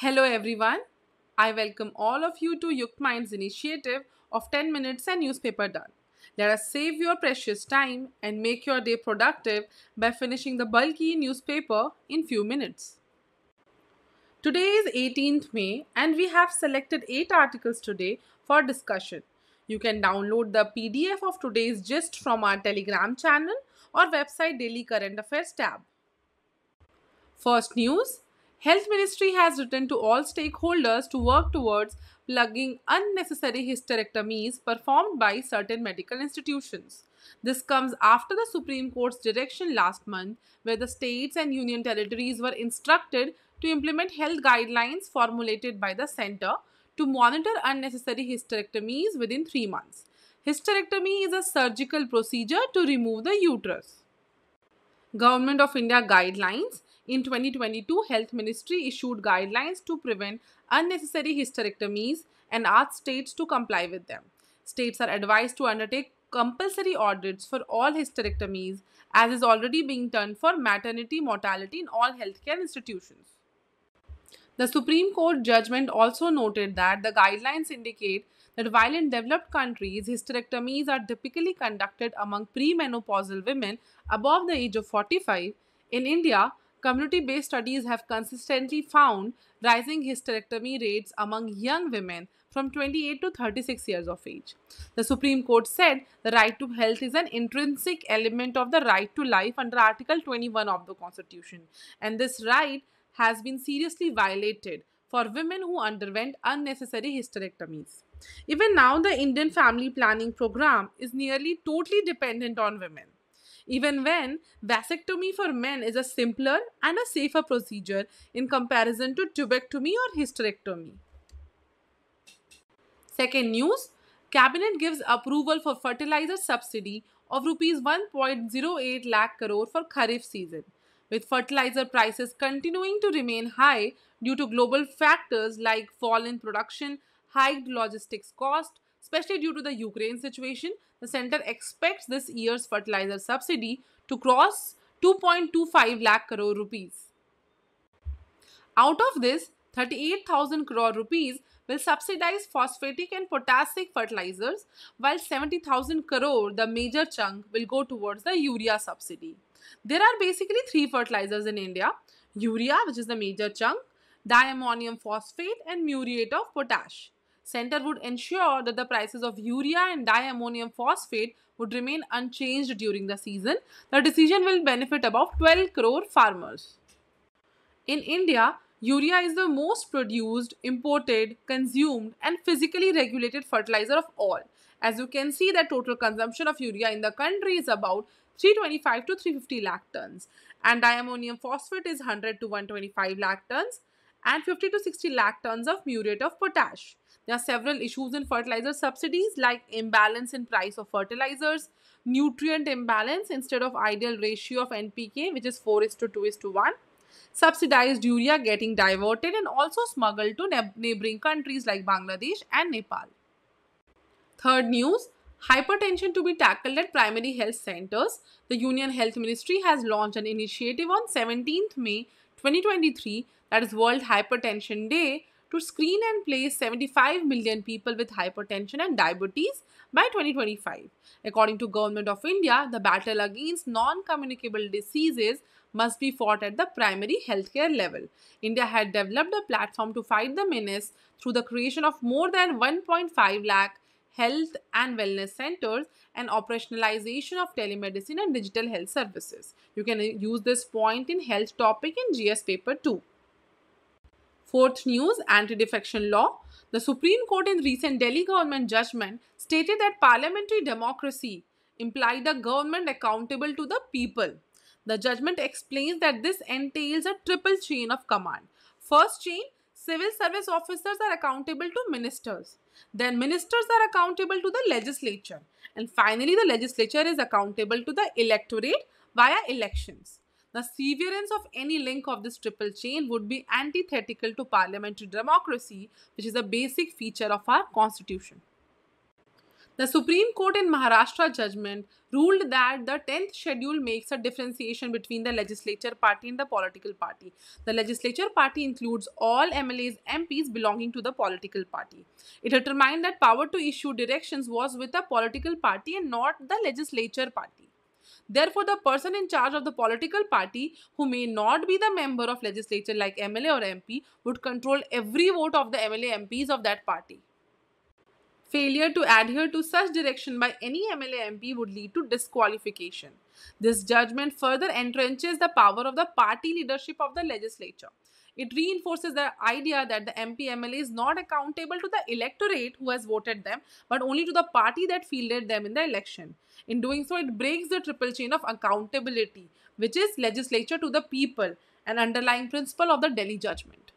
Hello everyone. I welcome all of you to YuktMind's initiative of 10 minutes and newspaper done. Let us save your precious time and make your day productive by finishing the bulky newspaper in few minutes. Today is 18th May and we have selected 8 articles today for discussion. You can download the PDF of today's gist from our Telegram channel or website Daily Current Affairs tab. First news Health Ministry has written to all stakeholders to work towards plugging unnecessary hysterectomies performed by certain medical institutions. This comes after the Supreme Court's direction last month, where the states and union territories were instructed to implement health guidelines formulated by the center to monitor unnecessary hysterectomies within 3 months. Hysterectomy is a surgical procedure to remove the uterus. Government of India guidelines in 2022 Health Ministry issued guidelines to prevent unnecessary hysterectomies and asked states to comply with them. States are advised to undertake compulsory audits for all hysterectomies as is already being done for maternity mortality in all healthcare institutions. The Supreme Court judgment also noted that the guidelines indicate that while in developed countries, hysterectomies are typically conducted among premenopausal women above the age of 45, in India, community based studies have consistently found rising hysterectomy rates among young women from 28 to 36 years of age. The Supreme Court said the right to health is an intrinsic element of the right to life under Article 21 of the Constitution, and this right has been seriously violated for women who underwent unnecessary hysterectomies. Even now, the Indian family planning program is nearly totally dependent on women. Even when vasectomy for men is a simpler and a safer procedure in comparison to tubectomy or hysterectomy. Second news Cabinet gives approval for fertilizer subsidy of rupees 1.08 lakh crore for Kharif season with fertilizer prices continuing to remain high due to global factors like fall in production, hiked logistics cost, especially due to the Ukraine situation, the center expects this year's fertilizer subsidy to cross 2.25 lakh crore rupees. Out of this, 38,000 crore rupees will subsidize phosphatic and potassic fertilizers, while 70,000 crore, the major chunk, will go towards the urea subsidy. There are basically three fertilizers in India urea, which is the major chunk, diammonium phosphate, and muriate of potash. Center would ensure that the prices of urea and diammonium phosphate would remain unchanged during the season. The decision will benefit about 12 crore farmers. In India, urea is the most produced, imported, consumed, and physically regulated fertilizer of all. As you can see, the total consumption of urea in the country is about 325 to 350 lakh tons and diammonium phosphate is 100 to 125 lakh tons and 50 to 60 lakh tons of muriate of potash. There are several issues in fertilizer subsidies like imbalance in price of fertilizers, nutrient imbalance instead of ideal ratio of NPK which is 4 is to 2 is to 1, subsidized urea getting diverted and also smuggled to neighboring countries like Bangladesh and Nepal. Third news, Hypertension to be tackled at primary health centers. The Union Health Ministry has launched an initiative on 17th May 2023, that is World Hypertension Day, to screen and place 75 million people with hypertension and diabetes by 2025. According to Government of India, the battle against non-communicable diseases must be fought at the primary healthcare level. India had developed a platform to fight the menace through the creation of more than 1.5 lakh health and wellness centers, and operationalization of telemedicine and digital health services. You can use this point in health topic in GS paper 2. Fourth news, anti-defection law. The Supreme Court in recent Delhi government judgment stated that parliamentary democracy implied a government accountable to the people. The judgment explains that this entails a triple chain of command. First chain, civil service officers are accountable to ministers. Then ministers are accountable to the legislature. And finally, the legislature is accountable to the electorate via elections. The severance of any link of this triple chain would be antithetical to parliamentary democracy, which is a basic feature of our constitution. The Supreme Court in Maharashtra judgment ruled that the 10th schedule makes a differentiation between the legislature party and the political party. The legislature party includes all MLAs MPs belonging to the political party. It determined that power to issue directions was with the political party and not the legislature party. Therefore, the person in charge of the political party who may not be the member of legislature like MLA or MP would control every vote of the MLA MPs of that party. Failure to adhere to such direction by any MLA MP would lead to disqualification. This judgment further entrenches the power of the party leadership of the legislature. It reinforces the idea that the MP MLA is not accountable to the electorate who has voted them, but only to the party that fielded them in the election. In doing so, it breaks the triple chain of accountability, which is legislature to the people, an underlying principle of the Delhi judgment.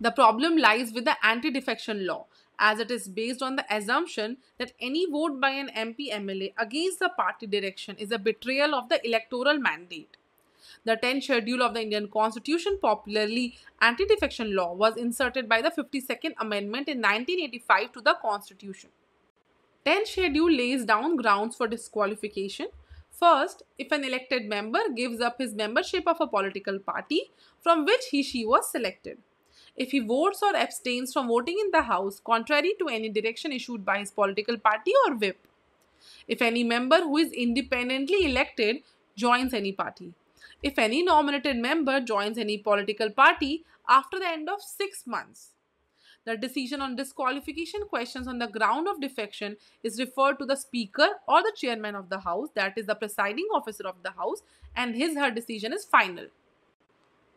The problem lies with the anti defection law as it is based on the assumption that any vote by an MP MLA against the party direction is a betrayal of the electoral mandate. The 10th schedule of the Indian Constitution, popularly anti defection law, was inserted by the 52nd Amendment in 1985 to the Constitution. 10th schedule lays down grounds for disqualification. First, if an elected member gives up his membership of a political party from which he she was selected if he votes or abstains from voting in the House contrary to any direction issued by his political party or whip. If any member who is independently elected joins any party. If any nominated member joins any political party after the end of six months. The decision on disqualification questions on the ground of defection is referred to the Speaker or the Chairman of the House, that is the presiding officer of the House, and his her decision is final.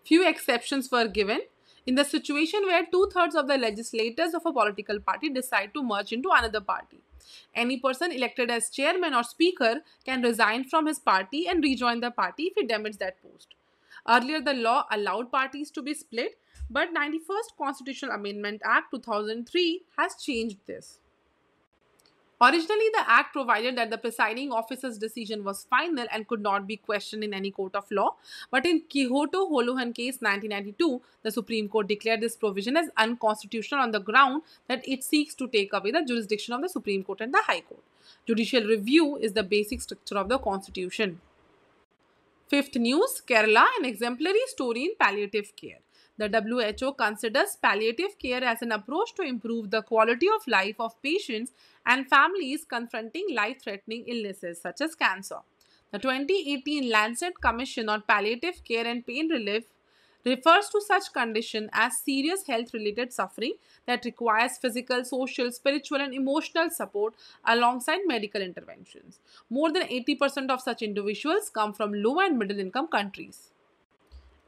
Few exceptions were given in the situation where two thirds of the legislators of a political party decide to merge into another party. Any person elected as chairman or speaker can resign from his party and rejoin the party if he demits that post. Earlier, the law allowed parties to be split, but 91st Constitutional Amendment Act 2003 has changed this. Originally, the Act provided that the presiding officer's decision was final and could not be questioned in any court of law. But in Kihoto Hollohan case 1992, the Supreme Court declared this provision as unconstitutional on the ground that it seeks to take away the jurisdiction of the Supreme Court and the High Court. Judicial review is the basic structure of the Constitution. Fifth news Kerala, an exemplary story in palliative care. The WHO considers palliative care as an approach to improve the quality of life of patients and families confronting life threatening illnesses such as cancer. The 2018 Lancet Commission on Palliative Care and Pain Relief refers to such condition as serious health related suffering that requires physical, social, spiritual and emotional support alongside medical interventions. More than 80% of such individuals come from low and middle income countries.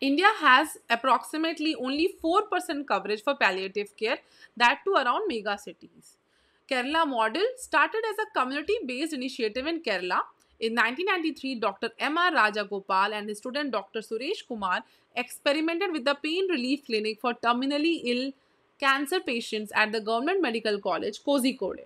India has approximately only 4% coverage for palliative care, that too around mega cities. Kerala model started as a community-based initiative in Kerala. In 1993, Dr. M.R. Rajagopal and his student Dr. Suresh Kumar experimented with the pain relief clinic for terminally ill cancer patients at the Government Medical College, Kozhikode.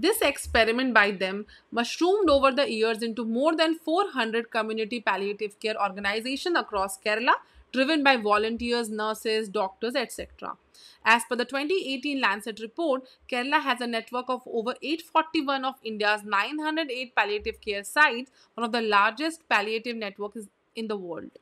This experiment by them mushroomed over the years into more than 400 community palliative care organizations across Kerala, driven by volunteers, nurses, doctors, etc. As per the 2018 Lancet report, Kerala has a network of over 841 of India's 908 palliative care sites, one of the largest palliative networks in the world.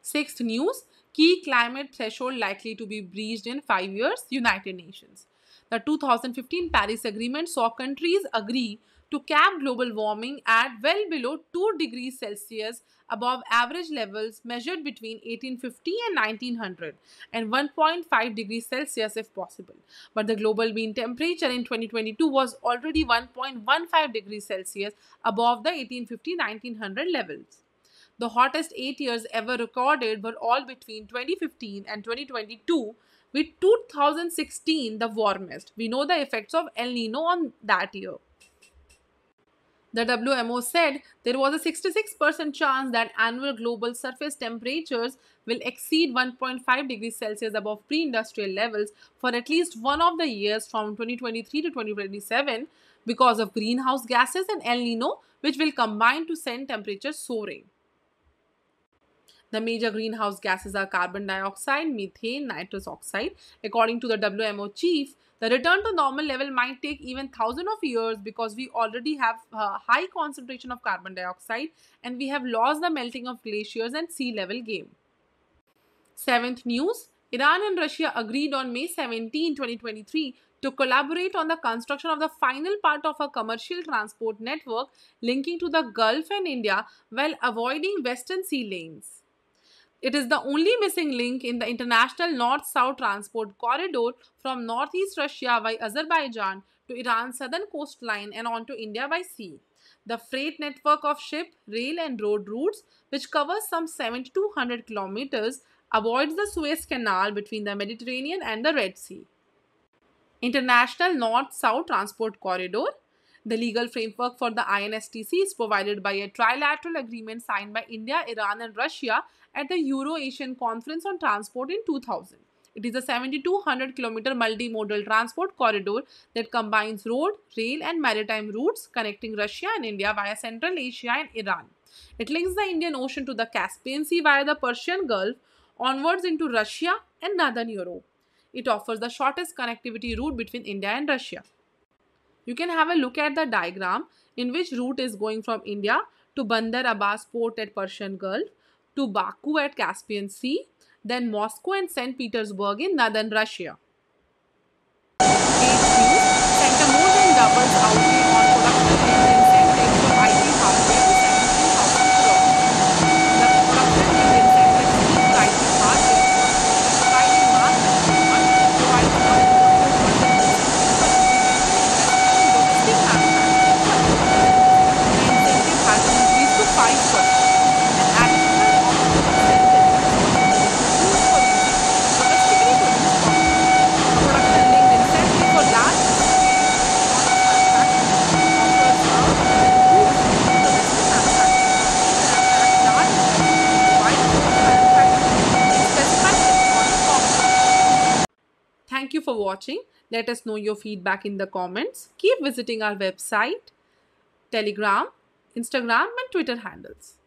Sixth news, key climate threshold likely to be breached in 5 years, United Nations. The 2015 Paris Agreement saw countries agree to cap global warming at well below 2 degrees Celsius above average levels measured between 1850 and 1900 and 1.5 degrees Celsius if possible. But the global mean temperature in 2022 was already 1.15 degrees Celsius above the 1850-1900 levels. The hottest 8 years ever recorded were all between 2015 and 2022 with 2016 the warmest. We know the effects of El Nino on that year. The WMO said there was a 66% chance that annual global surface temperatures will exceed 1.5 degrees Celsius above pre industrial levels for at least one of the years from 2023 to 2027 because of greenhouse gases and El Nino, which will combine to send temperatures soaring. The major greenhouse gases are carbon dioxide, methane, nitrous oxide. According to the WMO chief, the return to normal level might take even thousands of years because we already have a high concentration of carbon dioxide and we have lost the melting of glaciers and sea level game. Seventh news Iran and Russia agreed on May 17, 2023 to collaborate on the construction of the final part of a commercial transport network linking to the Gulf and India while avoiding Western Sea lanes. It is the only missing link in the international north-south transport corridor from northeast Russia by Azerbaijan to Iran's southern coastline and onto India by sea. The freight network of ship, rail and road routes, which covers some 7200 kilometers, avoids the Suez Canal between the Mediterranean and the Red Sea. International North-South Transport Corridor the legal framework for the INSTC is provided by a trilateral agreement signed by India, Iran and Russia at the Euro-Asian Conference on Transport in 2000. It is a 7200 km multimodal transport corridor that combines road, rail and maritime routes connecting Russia and India via Central Asia and Iran. It links the Indian Ocean to the Caspian Sea via the Persian Gulf onwards into Russia and Northern Europe. It offers the shortest connectivity route between India and Russia. You can have a look at the diagram in which route is going from India to Bandar Abbas port at Persian Gulf, to Baku at Caspian Sea, then Moscow and St. Petersburg in northern Russia. More than doubles outlay watching. Let us know your feedback in the comments. Keep visiting our website, Telegram, Instagram and Twitter handles.